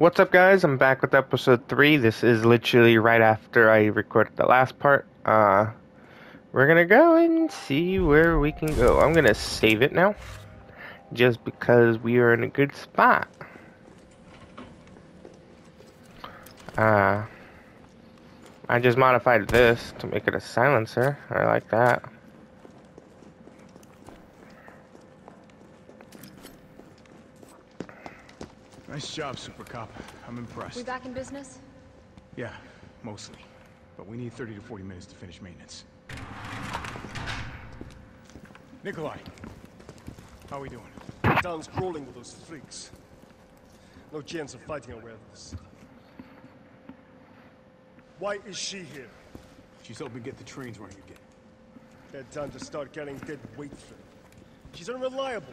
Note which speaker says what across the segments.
Speaker 1: What's up, guys? I'm back with episode three. This is literally right after I recorded the last part. Uh, we're gonna go and see where we can go. I'm gonna save it now, just because we are in a good spot. Uh, I just modified this to make it a silencer. I like that.
Speaker 2: Nice job, Super Cop. I'm impressed.
Speaker 3: We back in business?
Speaker 2: Yeah, mostly. But we need 30 to 40 minutes to finish maintenance. Nikolai, how are we doing?
Speaker 4: Town's crawling with those freaks. No chance of fighting our way out of the city. Why is she here?
Speaker 2: She's helping get the trains running again.
Speaker 4: Had time to start carrying dead weight through. She's unreliable.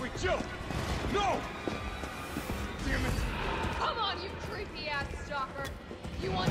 Speaker 2: Wait, Jill! No! Damn it!
Speaker 3: Come on, you creepy ass stalker. You want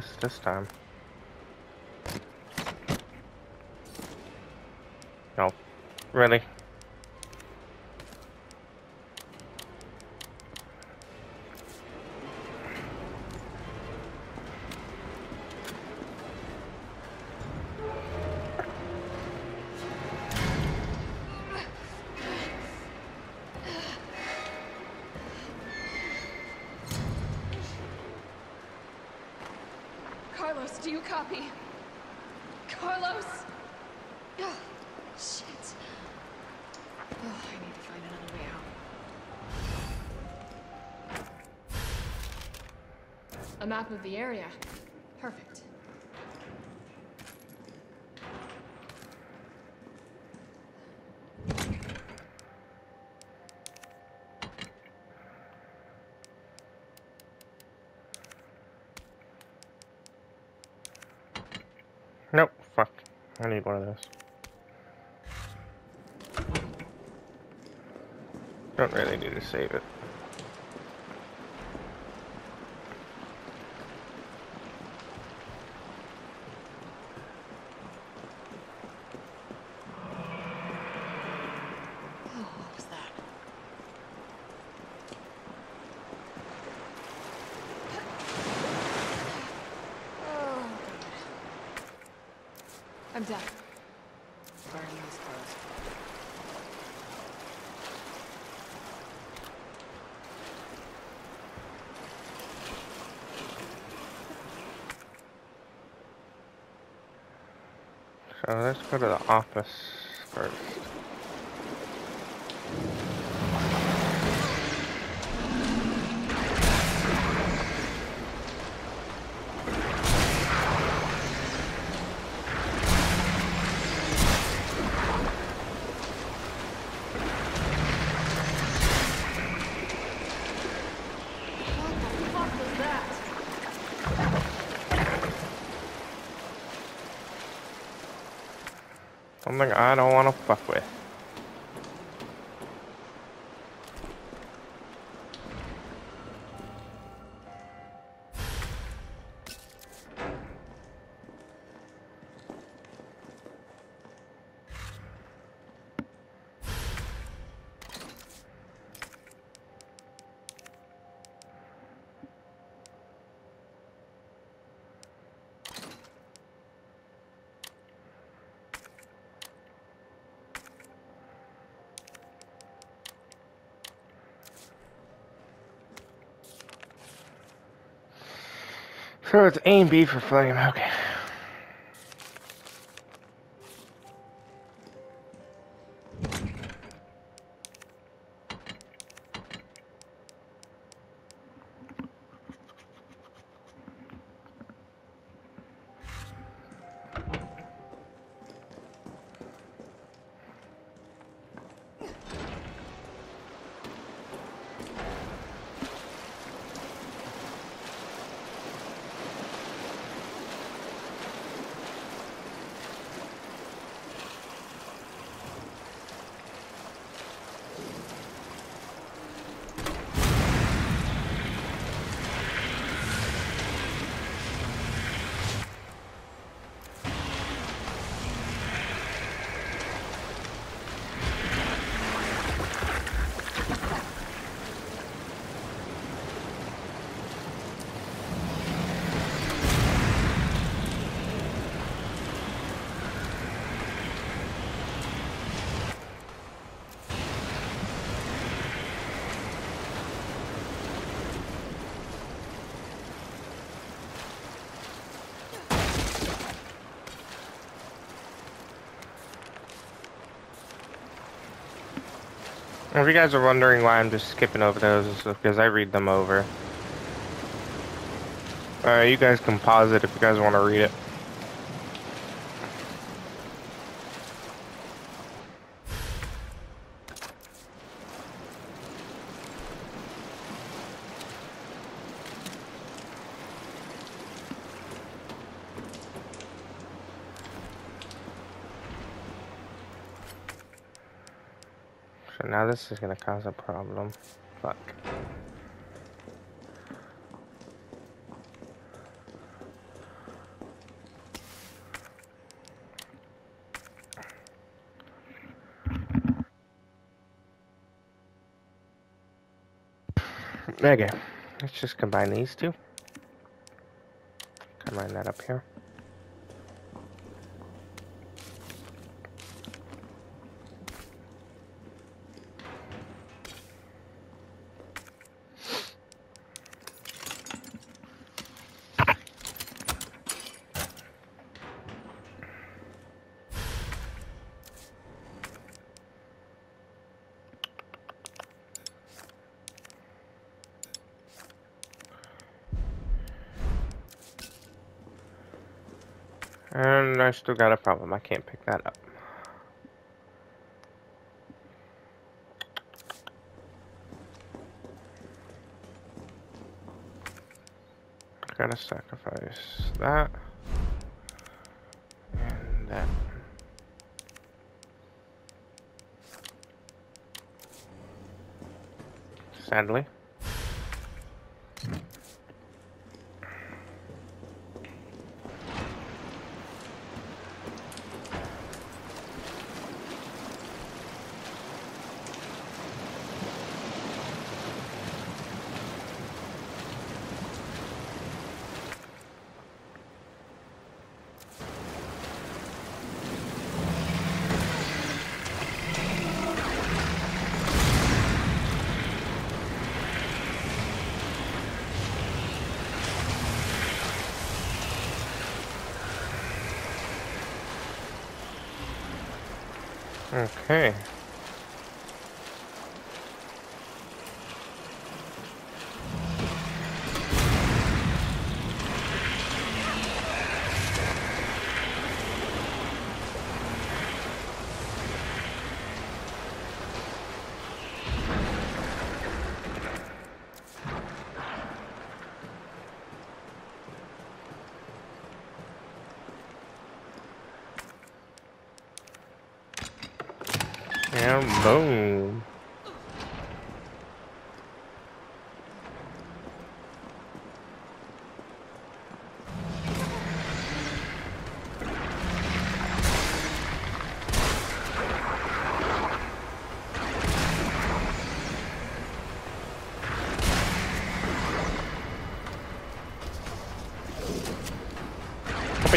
Speaker 1: This this time?
Speaker 3: Carlos, do you copy? Carlos! Oh, shit. Oh, I need to find another way out. A map of the area.
Speaker 1: Nope. Fuck. I need one of those. Don't really need to save it. So let's go to the office first. I don't want to fuck with. So it's A and B for flame, okay. If you guys are wondering why I'm just skipping over those, it's because I read them over. You guys can pause it if you guys want to read it. So now this is gonna cause a problem. Fuck. Okay, let's just combine these two. Combine that up here. And I still got a problem. I can't pick that up. Gotta sacrifice that. And that. Sadly. Okay.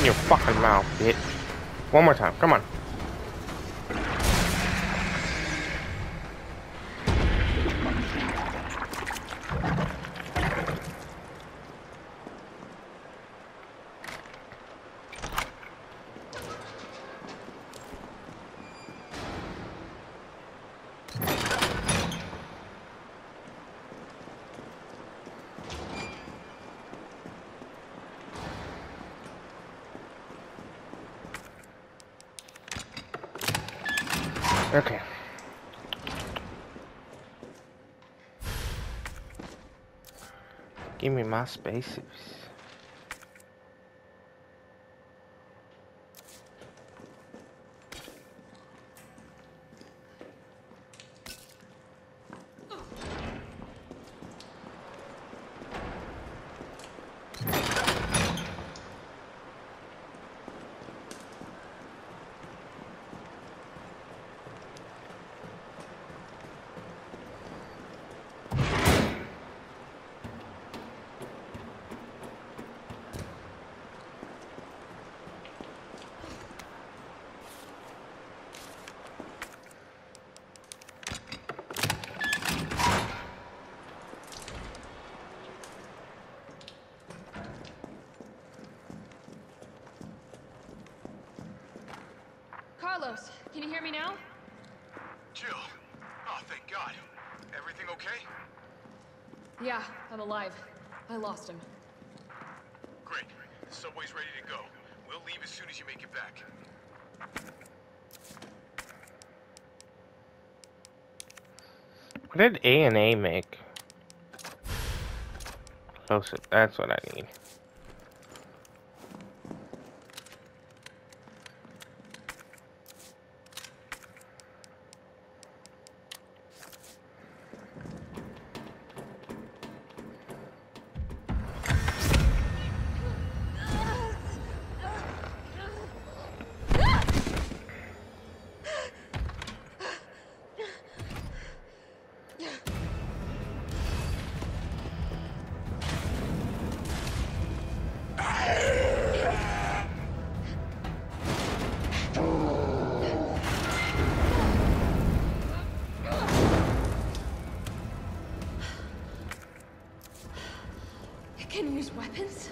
Speaker 1: Open your fucking mouth, bitch. One more time, come on. Okay. Give me my spaces.
Speaker 3: Carlos, can you hear me now?
Speaker 5: Jill! Oh, thank God. Everything okay?
Speaker 3: Yeah, I'm alive. I lost him.
Speaker 5: Great. The subway's ready to go. We'll leave as soon as you make it back.
Speaker 1: What did A and A make? Close it. That's what I need.
Speaker 3: Weapons?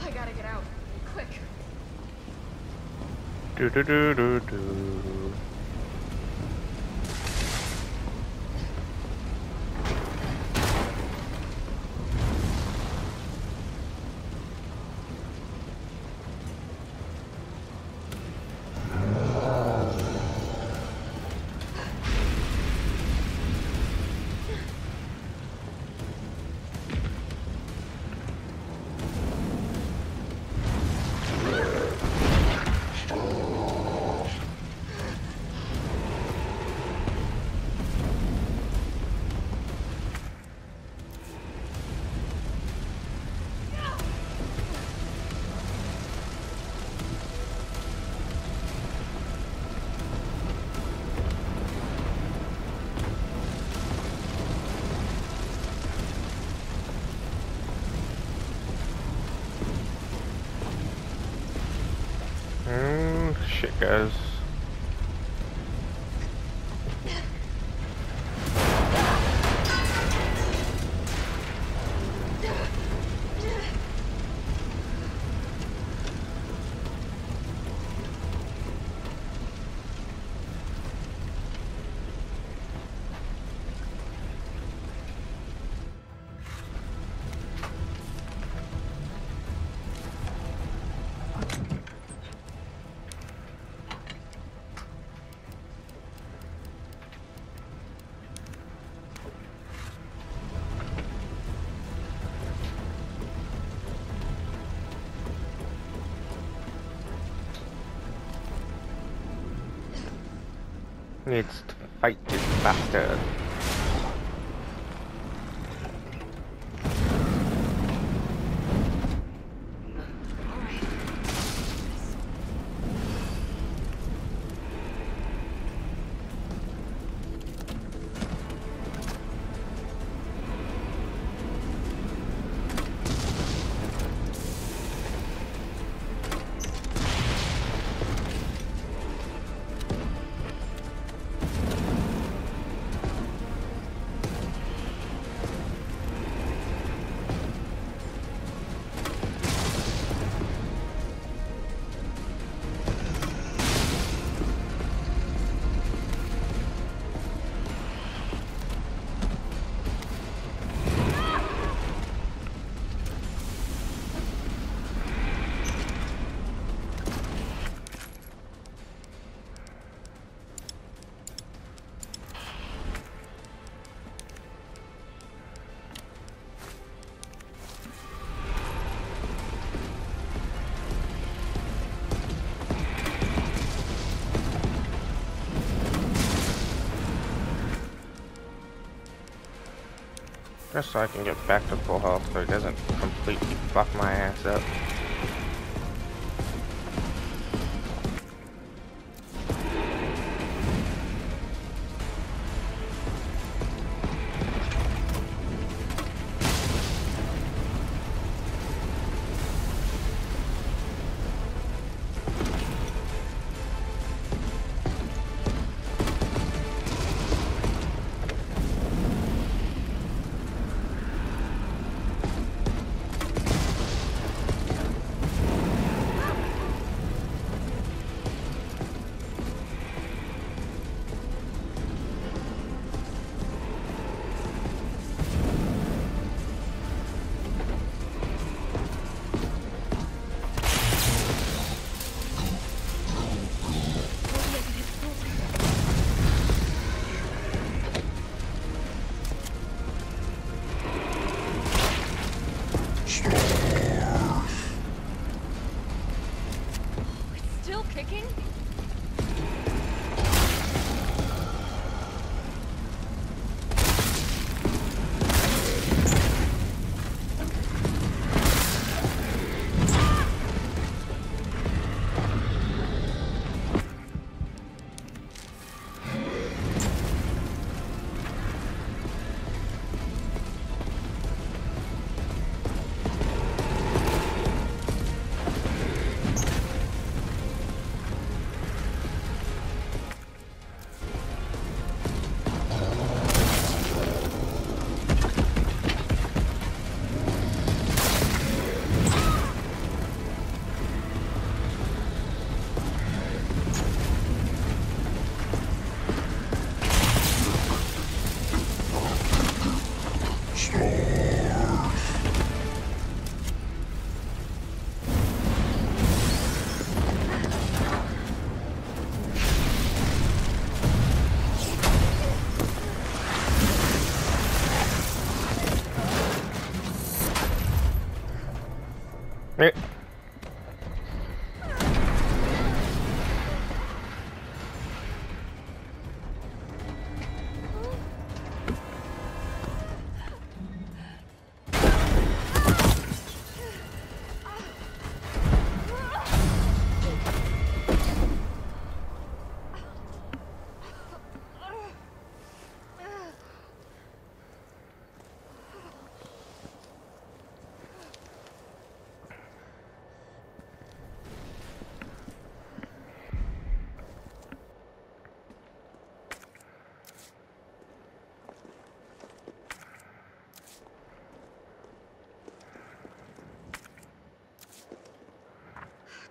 Speaker 3: I gotta get out. Quick.
Speaker 1: Do do do do do. Guys. To fight this bastard. Just so I can get back to full health so it doesn't completely fuck my ass up.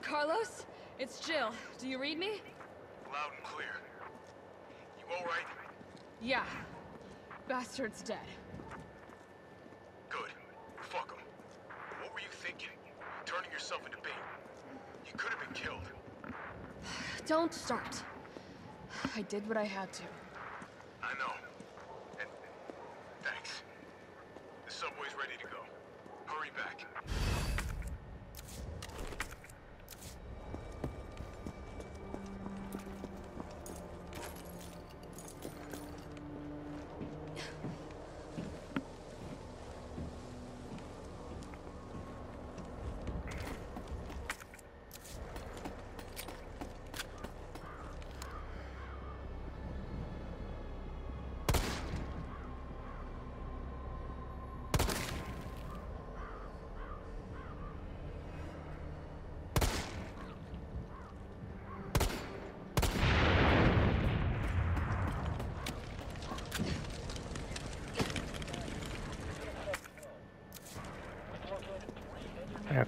Speaker 3: Carlos? It's Jill. Do you read me?
Speaker 5: Loud and clear. You all right?
Speaker 3: Yeah. Bastard's dead.
Speaker 5: Good. Fuck him. What were you thinking? Turning yourself into bait. You could have been killed.
Speaker 3: Don't start. I did what I had to.
Speaker 5: I know. And thanks. The subway's ready to go. Hurry back.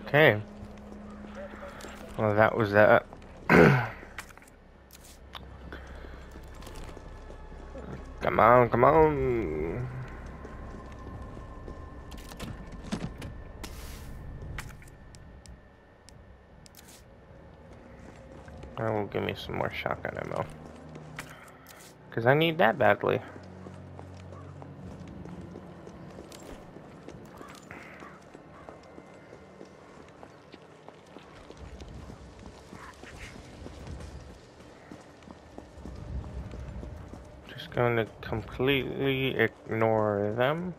Speaker 1: Okay. Well, that was that. come on, come on. I will give me some more shotgun ammo. Because I need that badly. Just going to completely ignore them.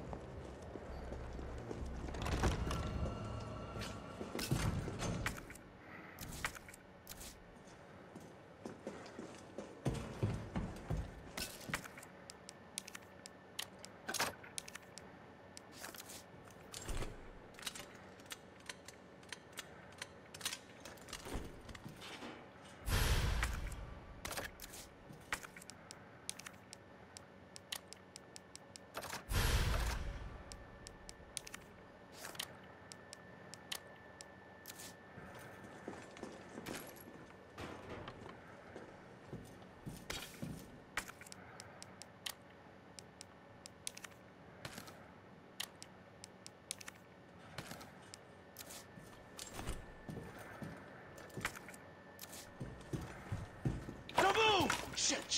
Speaker 6: Don't move!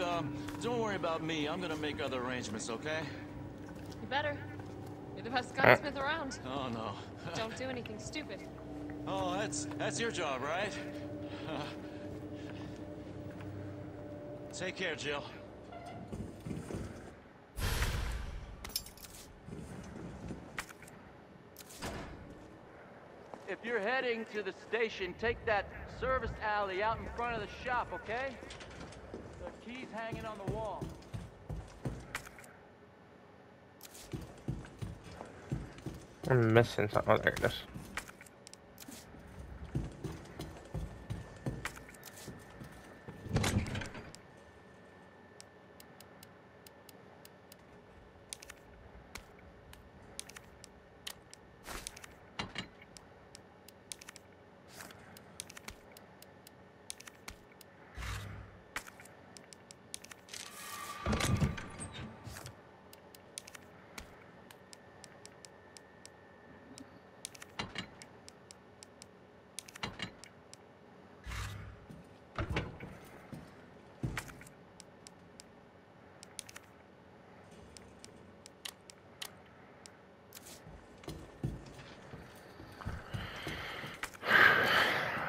Speaker 6: um, don't worry about me. I'm gonna make other arrangements, okay?
Speaker 3: You better. You're the best gunsmith around.
Speaker 6: Oh no.
Speaker 3: Don't do anything stupid.
Speaker 6: oh, that's that's your job, right? Take care, Jill.
Speaker 7: If you're heading to the station, take that service alley out in front of the shop, okay? Key's hanging on the wall.
Speaker 1: I'm missing something. Oh, there it is.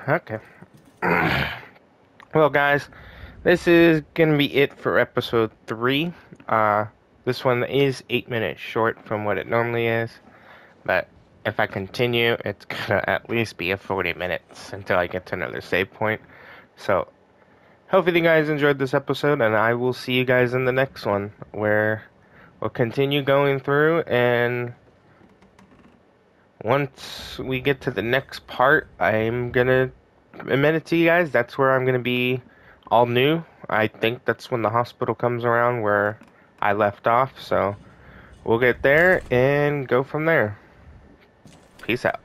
Speaker 1: Okay. well, guys, this is gonna be it for episode three. Uh, this one is eight minutes short from what it normally is, but if I continue, it's gonna at least be a 40 minutes until I get to another save point. So, hopefully, you guys enjoyed this episode, and I will see you guys in the next one where we'll continue going through and once we get to the next part, I'm gonna admit it to you guys. That's where I'm gonna be all new. I think that's when the hospital comes around where I left off. So we'll get there and go from there. Peace out.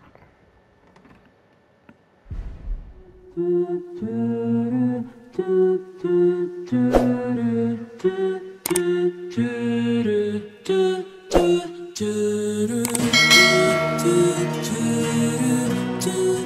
Speaker 8: do do do do do do